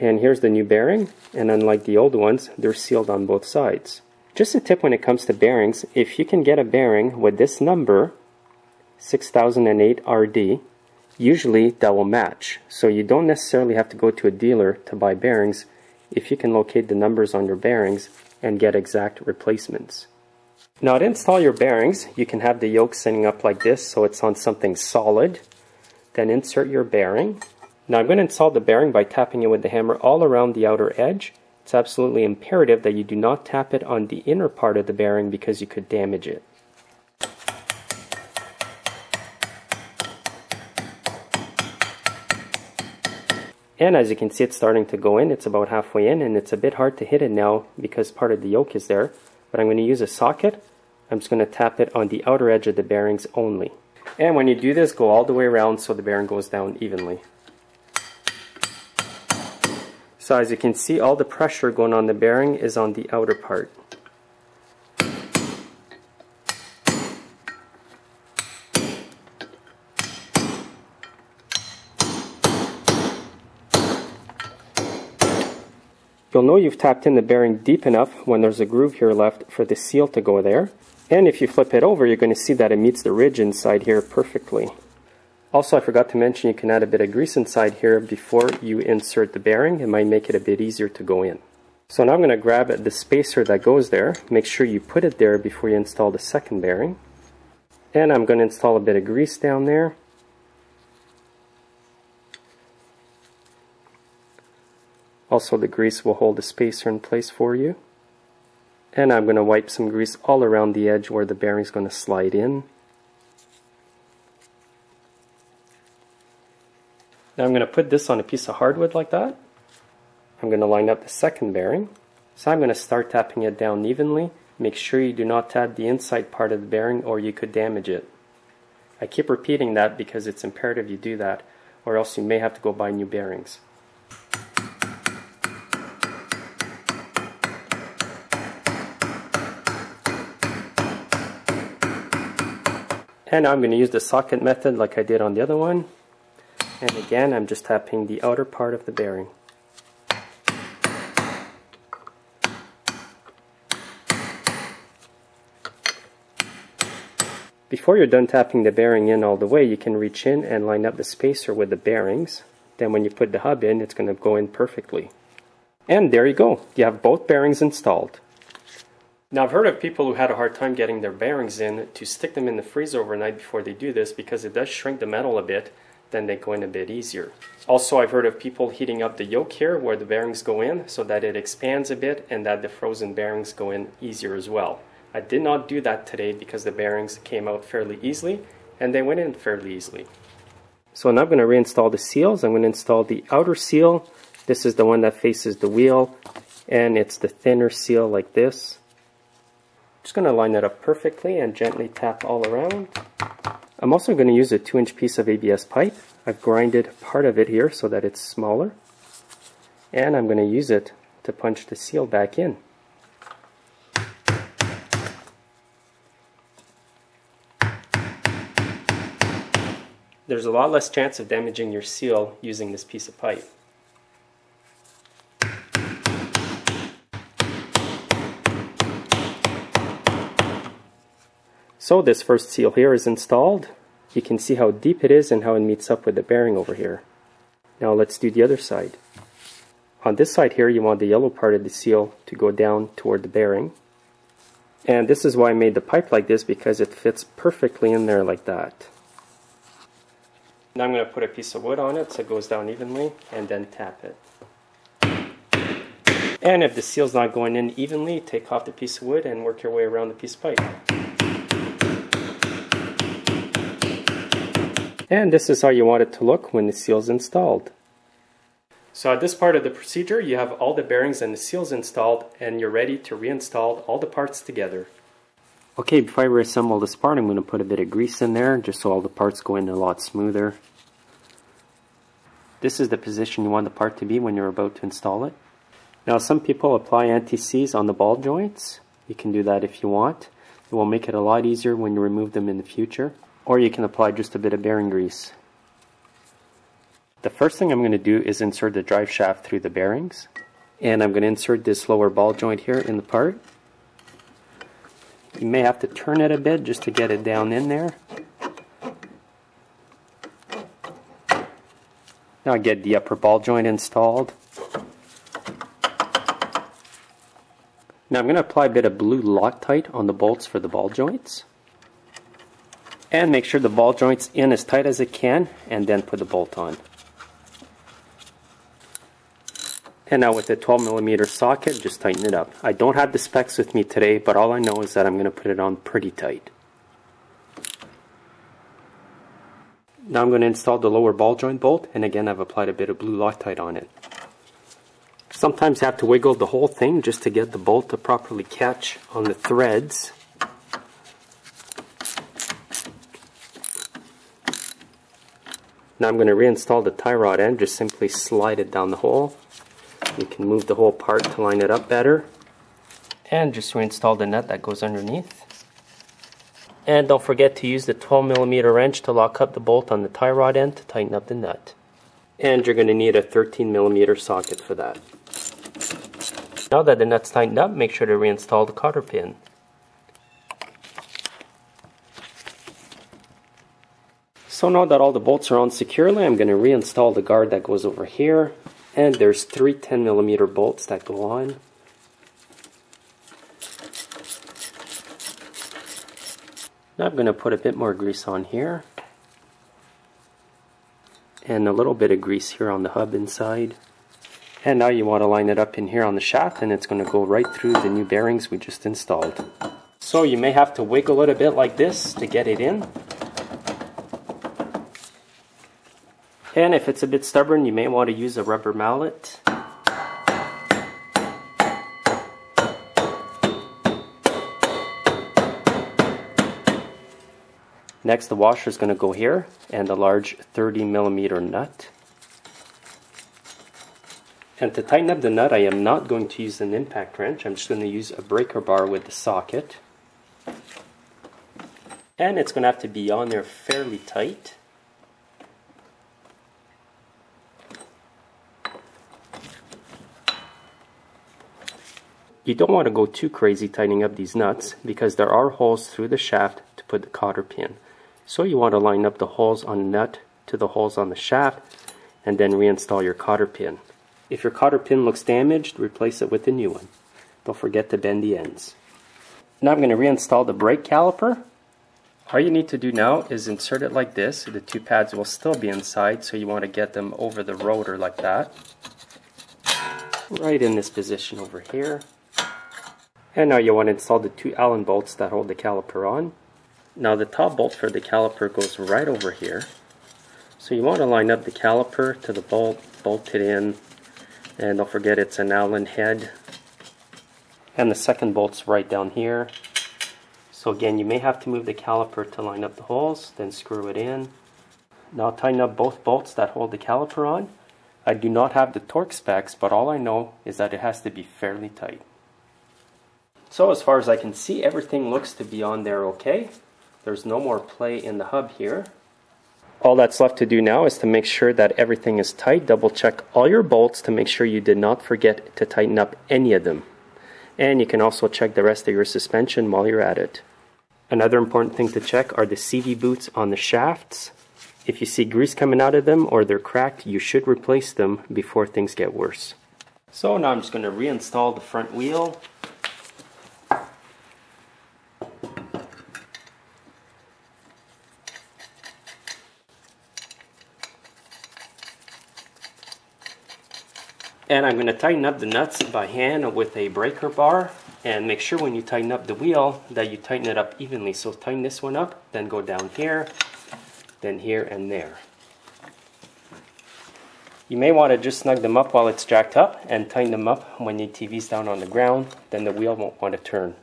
And here's the new bearing, and unlike the old ones, they're sealed on both sides. Just a tip when it comes to bearings, if you can get a bearing with this number, 6008 RD, usually that will match. So you don't necessarily have to go to a dealer to buy bearings if you can locate the numbers on your bearings and get exact replacements. Now to install your bearings, you can have the yoke sitting up like this so it's on something solid. Then insert your bearing. Now I'm going to install the bearing by tapping it with the hammer all around the outer edge. It's absolutely imperative that you do not tap it on the inner part of the bearing because you could damage it. And as you can see, it's starting to go in. It's about halfway in, and it's a bit hard to hit it now because part of the yoke is there. But I'm going to use a socket. I'm just going to tap it on the outer edge of the bearings only. And when you do this, go all the way around so the bearing goes down evenly. So as you can see, all the pressure going on the bearing is on the outer part. You'll know you've tapped in the bearing deep enough when there's a groove here left for the seal to go there. And if you flip it over, you're going to see that it meets the ridge inside here perfectly. Also, I forgot to mention you can add a bit of grease inside here before you insert the bearing. It might make it a bit easier to go in. So now I'm going to grab the spacer that goes there. Make sure you put it there before you install the second bearing. And I'm going to install a bit of grease down there. Also the grease will hold the spacer in place for you. And I'm going to wipe some grease all around the edge where the bearing is going to slide in. Now I'm going to put this on a piece of hardwood like that. I'm going to line up the second bearing. So I'm going to start tapping it down evenly. Make sure you do not tap the inside part of the bearing or you could damage it. I keep repeating that because it's imperative you do that or else you may have to go buy new bearings. And now I'm going to use the socket method like I did on the other one. And again, I'm just tapping the outer part of the bearing. Before you're done tapping the bearing in all the way, you can reach in and line up the spacer with the bearings. Then when you put the hub in, it's going to go in perfectly. And there you go. You have both bearings installed. Now I've heard of people who had a hard time getting their bearings in to stick them in the freezer overnight before they do this because it does shrink the metal a bit, then they go in a bit easier. Also I've heard of people heating up the yoke here where the bearings go in so that it expands a bit and that the frozen bearings go in easier as well. I did not do that today because the bearings came out fairly easily and they went in fairly easily. So now I'm going to reinstall the seals. I'm going to install the outer seal. This is the one that faces the wheel and it's the thinner seal like this. Just going to line that up perfectly and gently tap all around. I'm also going to use a 2 inch piece of ABS pipe. I've grinded part of it here so that it's smaller. And I'm going to use it to punch the seal back in. There's a lot less chance of damaging your seal using this piece of pipe. So this first seal here is installed. You can see how deep it is and how it meets up with the bearing over here. Now let's do the other side. On this side here you want the yellow part of the seal to go down toward the bearing. And this is why I made the pipe like this because it fits perfectly in there like that. Now I'm going to put a piece of wood on it so it goes down evenly and then tap it. And if the seal's not going in evenly, take off the piece of wood and work your way around the piece of pipe. And this is how you want it to look when the seal's installed. So at this part of the procedure, you have all the bearings and the seals installed and you're ready to reinstall all the parts together. Okay, before I reassemble this part, I'm going to put a bit of grease in there just so all the parts go in a lot smoother. This is the position you want the part to be when you're about to install it. Now some people apply anti-seize on the ball joints. You can do that if you want. It will make it a lot easier when you remove them in the future or you can apply just a bit of bearing grease. The first thing I'm going to do is insert the drive shaft through the bearings. And I'm going to insert this lower ball joint here in the part. You may have to turn it a bit just to get it down in there. Now I get the upper ball joint installed. Now I'm going to apply a bit of blue Loctite on the bolts for the ball joints. And make sure the ball joint's in as tight as it can and then put the bolt on. And now with the 12 millimeter socket, just tighten it up. I don't have the specs with me today, but all I know is that I'm going to put it on pretty tight. Now I'm going to install the lower ball joint bolt, and again I've applied a bit of blue Loctite on it. Sometimes you have to wiggle the whole thing just to get the bolt to properly catch on the threads. Now I'm going to reinstall the tie rod end, just simply slide it down the hole. You can move the whole part to line it up better. And just reinstall the nut that goes underneath. And don't forget to use the 12 millimeter wrench to lock up the bolt on the tie rod end to tighten up the nut. And you're going to need a 13 millimeter socket for that. Now that the nut's tightened up, make sure to reinstall the cotter pin. So now that all the bolts are on securely, I'm going to reinstall the guard that goes over here. And there's three 10 millimeter bolts that go on. Now I'm going to put a bit more grease on here. And a little bit of grease here on the hub inside. And now you want to line it up in here on the shaft and it's going to go right through the new bearings we just installed. So you may have to wiggle it a bit like this to get it in. And if it's a bit stubborn, you may want to use a rubber mallet. Next, the washer is going to go here, and a large 30 millimeter nut. And to tighten up the nut, I am not going to use an impact wrench. I'm just going to use a breaker bar with the socket. And it's going to have to be on there fairly tight. You don't want to go too crazy tightening up these nuts because there are holes through the shaft to put the cotter pin. So you want to line up the holes on the nut to the holes on the shaft and then reinstall your cotter pin. If your cotter pin looks damaged, replace it with a new one. Don't forget to bend the ends. Now I'm going to reinstall the brake caliper. All you need to do now is insert it like this. The two pads will still be inside, so you want to get them over the rotor like that. Right in this position over here. And now you want to install the two Allen bolts that hold the caliper on. Now the top bolt for the caliper goes right over here. So you want to line up the caliper to the bolt, bolt it in, and don't forget it's an Allen head. And the second bolt's right down here. So again, you may have to move the caliper to line up the holes, then screw it in. Now tighten up both bolts that hold the caliper on. I do not have the torque specs, but all I know is that it has to be fairly tight. So as far as I can see, everything looks to be on there okay. There's no more play in the hub here. All that's left to do now is to make sure that everything is tight. Double check all your bolts to make sure you did not forget to tighten up any of them. And you can also check the rest of your suspension while you're at it. Another important thing to check are the CV boots on the shafts. If you see grease coming out of them or they're cracked, you should replace them before things get worse. So now I'm just going to reinstall the front wheel And I'm going to tighten up the nuts by hand with a breaker bar and make sure when you tighten up the wheel that you tighten it up evenly. So tighten this one up, then go down here, then here and there. You may want to just snug them up while it's jacked up and tighten them up when the ATV's down on the ground, then the wheel won't want to turn.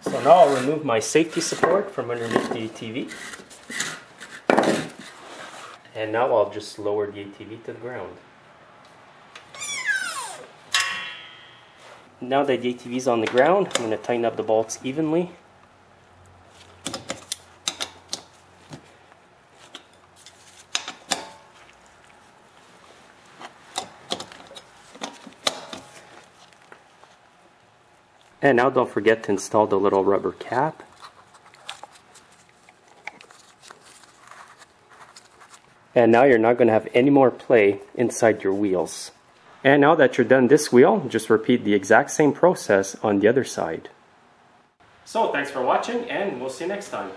So now I'll remove my safety support from underneath the ATV. And now I'll just lower the ATV to the ground. now that the ATV is on the ground, I'm going to tighten up the bolts evenly. And now don't forget to install the little rubber cap. And now you're not going to have any more play inside your wheels. And now that you're done this wheel, just repeat the exact same process on the other side. So thanks for watching and we'll see you next time.